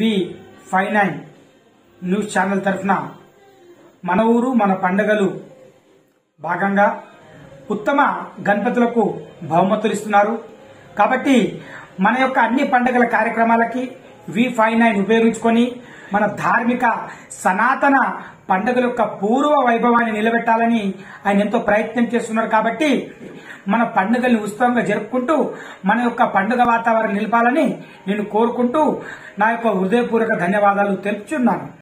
V five nine news channel తరఫున మన ఊరు మన పండుగలు భాగంగా ఉత్తమ గణపతులకు బహుమతులు ఇస్తున్నారు. కాబట్టి మన యొక్క అన్ని పండుగల కార్యక్రమాలకి వి ఫైవ్ నైన్ ఉపయోగించుకొని మన ధార్మిక సనాతన పండుగల యొక్క పూర్వ వైభవాన్ని నిలబెట్టాలని ఆయన ఎంతో ప్రయత్నం చేస్తున్నారు. కాబట్టి మన పండుగల్ని ఉత్సవంగా జరుపుకుంటూ మన యొక్క పండుగ వాతావరణం నిలపాలని నేను కోరుకుంటూ నా యొక్క హృదయపూర్వక ధన్యవాదాలు తెలుపుచున్నాను.